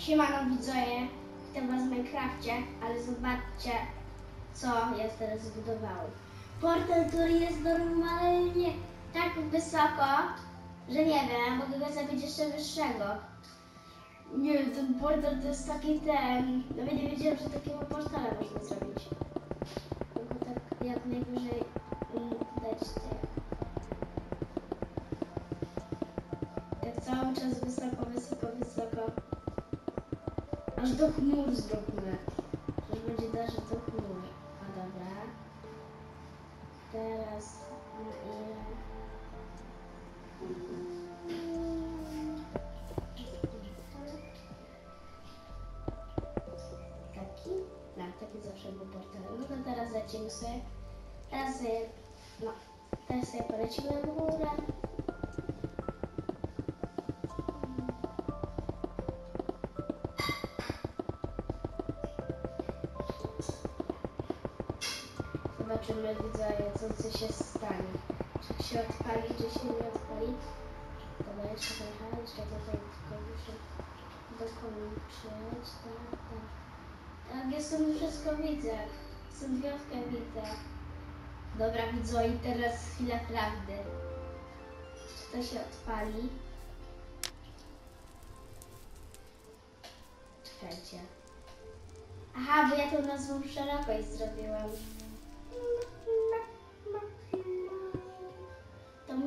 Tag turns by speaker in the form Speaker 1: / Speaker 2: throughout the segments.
Speaker 1: Siemano widzowie, witam was w Minecrafcie, ale zobaczcie co ja teraz zbudowałem. Portal, który jest normalnie tak wysoko, że nie wiem, mogę go zrobić jeszcze wyższego. Nie wiem, ten portal to jest taki ten, nawet nie wiedziałem, że takiego portala można zrobić. Tylko tak jak najwyżej mm, dać te... Tak cały czas wysoko, wysoko, wysoko. Aż do chmur zróbmy. Że będzie też do chmur. A dobra. Teraz? Taki? Tak, taki zawsze był portal. No to teraz lecimy sobie. Teraz sobie, no, teraz sobie polecimy na górę. Zobaczymy widzowie, co, co się stanie. Czy się odpali, czy się nie odpali. Dobra, jeszcze trochę, jeszcze tutaj tylko muszę dokończyć. Tak, tak. Tak, wszystko widzę. Jestem wioskę widzę. Dobra widzowie, teraz chwila prawdy. Czy to się odpali? Czekajcie. Aha, bo ja tą nazwą szerokość zrobiłam.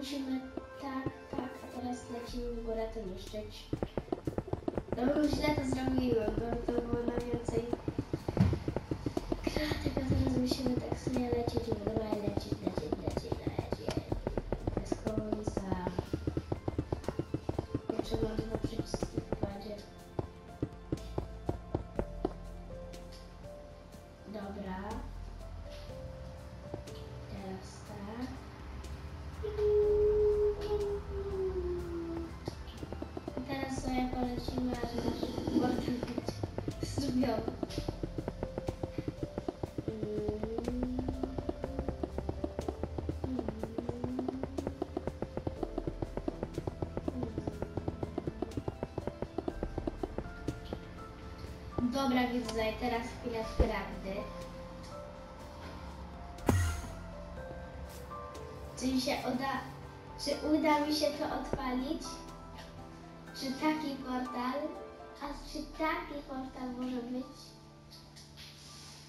Speaker 1: Musimy tak, tak, teraz lecimy w górę to niszczyć. No źle to zrobiłem, Dobra, widzę, teraz chwila prawdy. Czy mi się uda, czy uda mi się to odpalić? Czy taki portal? A czy taki portal może być?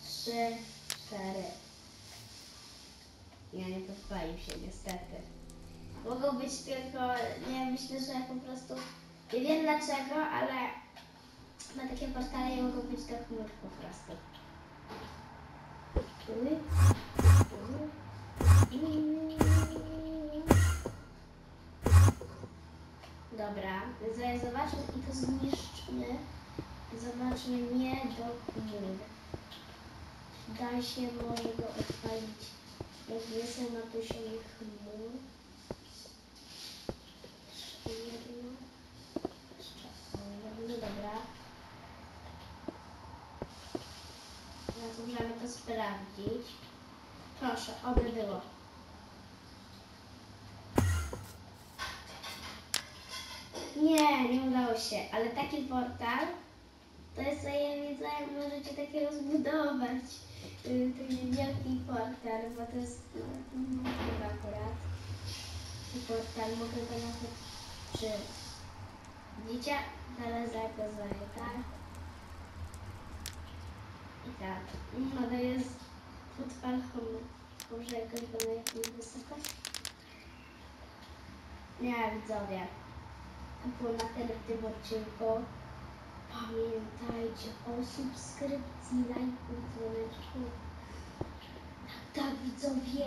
Speaker 1: Trzy, cztery. Nie, nie podpalił się niestety. Mogą być tylko, nie myślę, że po prostu, nie wiem dlaczego, ale na takie portale mogą być do chmur po prostu. Uy. Z- zobaczmy i to zniszczmy. Zobaczmy nie do chmur. Da się może go odpalić. Jak jestem na poziomie chmur. Jedno. Jeszcze jedno, dobra. Teraz możemy to sprawdzić. Proszę, oby było. Nie, nie udało się, ale taki portal to jest widzę, możecie takie rozbudować. y, Taki wielki portal, bo to jest no, akurat. Portal mogę go nawet przy. Widzicie? Teraz zagazuję, tak? I tak. No to jest portal chmur. Może jakoś go na jakąś wysokość? Nie, widzowie. To było na tyle w tym odcinku. Pamiętajcie o subskrypcji, lajku, dzwoneczku. Tak, tak, widzowie.